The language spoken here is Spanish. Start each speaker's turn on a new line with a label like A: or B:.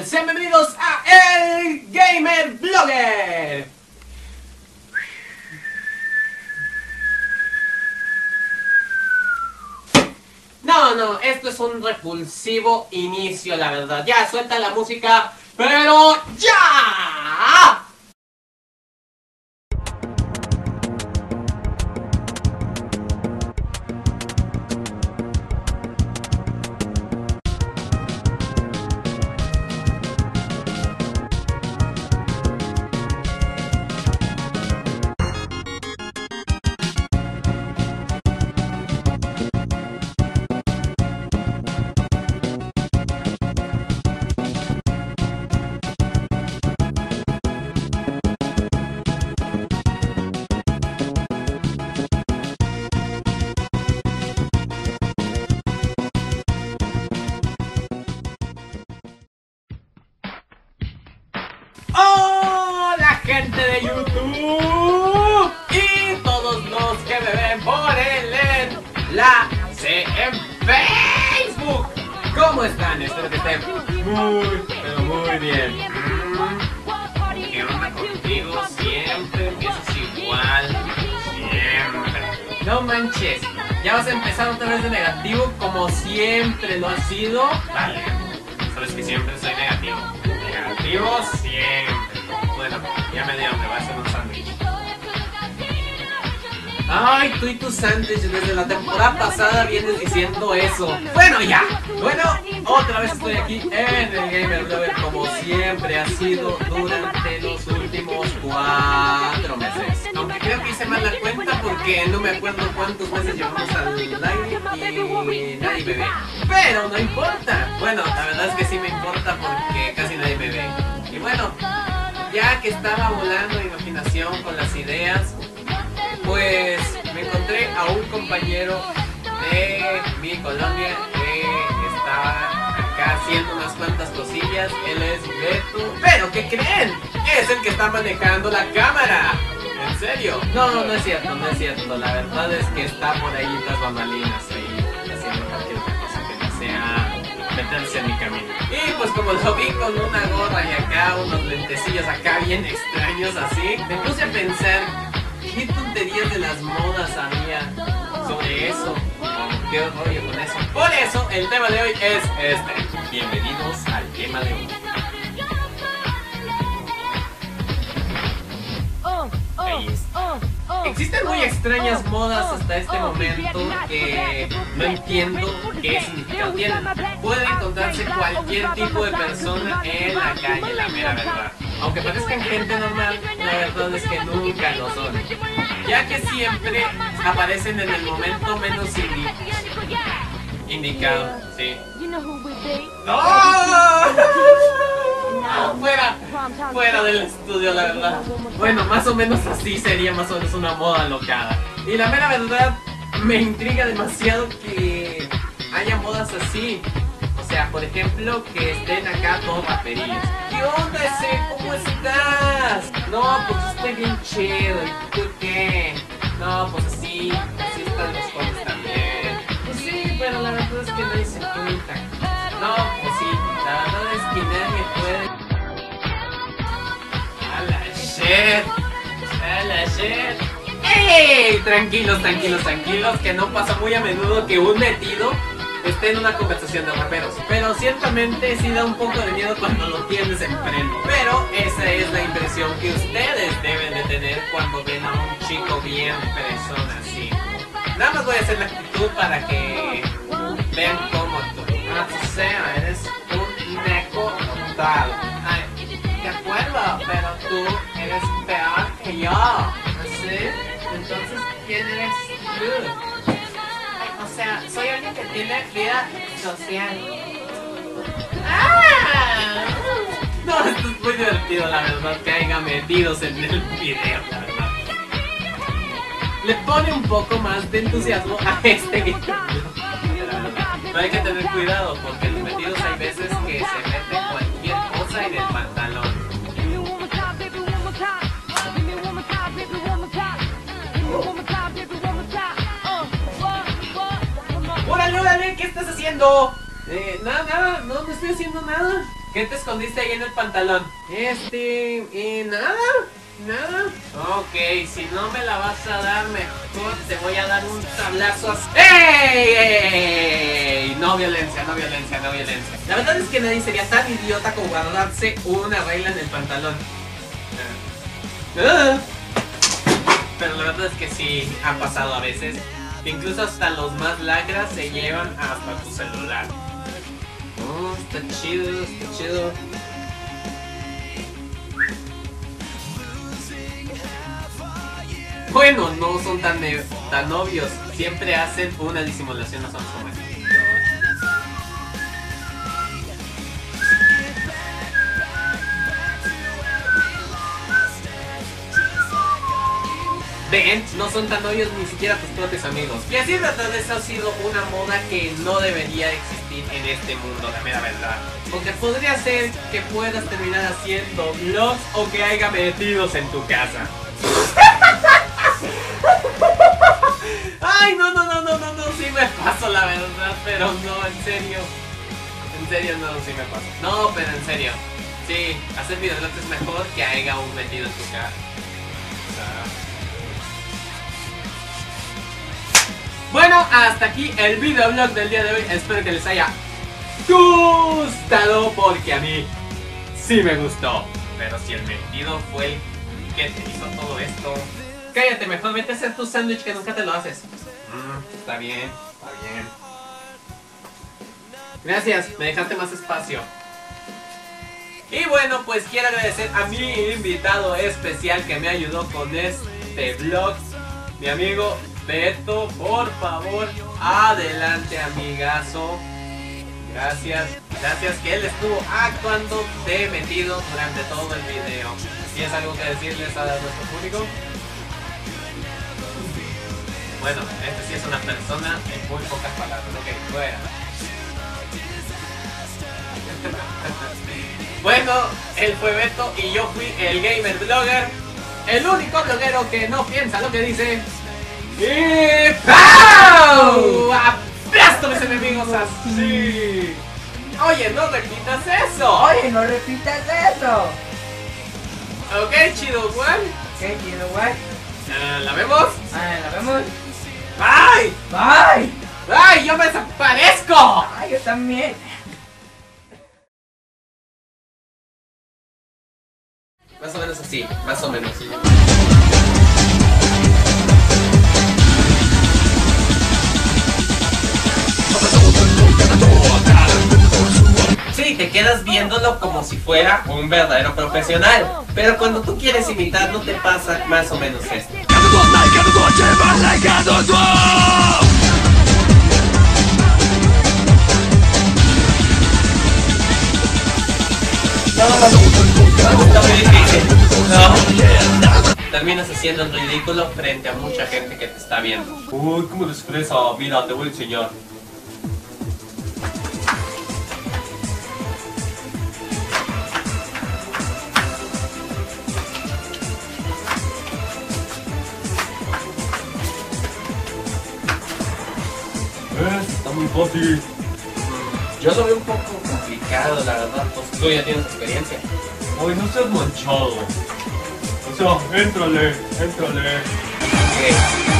A: Sean bienvenidos a El Gamer Blogger. No, no, esto es un repulsivo inicio, la verdad. Ya, suelta la música, pero ya. Enlace en Facebook. ¿Cómo están? Espero que estén muy, muy bien. ¿Qué onda contigo? Siempre empiezas igual. Siempre. No manches. Ya vas a empezar otra vez de negativo como siempre lo has sido. Vale. Sabes que siempre soy negativo. Negativo siempre. Bueno, ya me dio hambre, voy a hacer un sándwich. Ay, tú y tus sándwiches desde la temporada pasada vienes diciendo eso. Bueno, ya. Bueno, otra vez estoy aquí en el Gamer Blogger como siempre ha sido durante los últimos cuatro meses. Aunque creo que hice mal la cuenta porque no me acuerdo cuántos meses llevamos al aire y nadie me ve. Pero no importa. Bueno, la verdad es que sí me importa porque casi nadie me ve. Y bueno, ya que estaba volando mi imaginación con las ideas, pues me encontré a un compañero de mi colonia que estaba acá haciendo unas cuantas cosillas. Él es Beto. Pero ¿qué creen? Es el que está manejando la cámara. ¿En serio? No, no es cierto, no es cierto. La verdad es que está por ahí tras bambalinas ahí haciendo cualquier cosa que no sea meterse en mi camino. Y pues como lo vi con una gorra y acá unos lentecillos acá bien extraños así, me puse a pensar qué tonterías de las modas había sobre eso. ¿Qué rollo con eso? Por eso el tema de hoy es este. Bienvenidos al tema de hoy. Existen muy extrañas modas hasta este momento que no entiendo qué significado tienen. Puede encontrarse cualquier tipo de persona en la calle, la mera verdad. Aunque parezcan gente normal, la verdad es que nunca lo son. Ya que siempre aparecen en el momento menos indi- indicado. Sí. ¡No! Fuera, fuera del estudio, la verdad. Bueno, más o menos así sería más o menos una moda locada. Y la mera verdad, me intriga demasiado que haya modas así. Sea, por ejemplo, que estén acá todos raperillos. ¿Qué onda ese? ¿Cómo estás? No, pues estoy bien chido. ¿Y tú qué? No, pues así, así están los jóvenes también. Pues sí, pero la verdad es que nadie se pinta. No, pues sí, la verdad es que nadie puede. A la shit. A la shit. ¡Ey! Tranquilos, tranquilos, tranquilos, que no pasa muy a menudo que un metido esté en una conversación de raperos. Pero ciertamente sí da un poco de miedo cuando lo tienes enfrente. Pero esa es la impresión que ustedes deben de tener cuando ven a un chico bien persona así. Nada más voy a hacer la actitud para que vean cómo tú. Ah, o sea, eres un neco total. Ay, de acuerdo, pero tú eres peor que yo. ¿Sí? Entonces, ¿quién eres tú? Que tiene vida social. ¡Ah! No, esto es muy divertido, la verdad, que haya metidos en el video, la verdad. Le pone un poco más de entusiasmo a este video. Pero hay que tener cuidado porque los metidos hay veces que se meten cualquier cosa en el pantalón. Estás haciendo? Eh, nada, nada, no, no estoy haciendo nada. ¿Qué te escondiste ahí en el pantalón? Este, eh, nada, nada. Ok, si no me la vas a dar, mejor te voy a dar un tablazo. ¡Ey! ¡Ey! No violencia, no violencia, no violencia. La verdad es que nadie sería tan idiota como guardarse una regla en el pantalón. Ah. Pero la verdad es que sí, ha pasado a veces. Incluso hasta los más lacras se llevan hasta tu celular. Oh, está chido, está chido. Bueno, no son tan, eh, tan obvios. Siempre hacen una disimulación a su Ven, no son tan obvios ni siquiera tus propios amigos. Y así de verdad eso ha sido una moda que no debería existir en este mundo, la mera verdad. Porque podría ser que puedas terminar haciendo vlogs o que haya metidos en tu casa. Ay, no, no, no, no, no, no, sí me paso la verdad, pero no, en serio. En serio, no, sí me paso. No, pero en serio. Sí, hacer videos es mejor que haya un metido en tu casa. Hasta aquí el videoblog del día de hoy. Espero que les haya gustado porque a mí sí me gustó. Pero si el metido fue el que te hizo todo esto, cállate, mejor vete a hacer tu sándwich que nunca te lo haces. Mm, está bien, está bien. Gracias, me dejaste más espacio. Y bueno, pues quiero agradecer a mi invitado especial que me ayudó con este vlog, mi amigo Beto, por favor, adelante amigazo. Gracias, gracias que él estuvo actuando de metido durante todo el video. ¿Tienes algo que decirles a nuestro público? Bueno, este sí es una persona en muy pocas palabras. Ok, fuera. bueno, él fue Beto y yo fui el gamer blogger. El único bloguero que no piensa lo que dice. ¡Y ¡Pau! ¡Aplasto mis enemigos así! Oye, no repitas eso.
B: Oye, no repitas eso.
A: Ok, chido, Juan.
B: ¿Qué chido, guay?
A: Ah, ¿La vemos?
B: Ah, la vemos.
A: ¡Ay!
B: ¡Ay!
A: ¡Ay, yo me desaparezco!
B: ¡Ay, yo también!
A: Más o menos así, más o menos. Sí, te quedas viéndolo como si fuera un verdadero profesional. Pero cuando tú quieres imitar, no te pasa más o menos esto. Terminas haciendo el ridículo frente a mucha gente que te está viendo. Uy, cómo expresa. Mira, te voy a enseñar. Muy fácil. Yo lo veo un poco complicado, la verdad. Pues tú ya tienes experiencia. Ay, no seas manchado. O sea, éntrale, éntrale.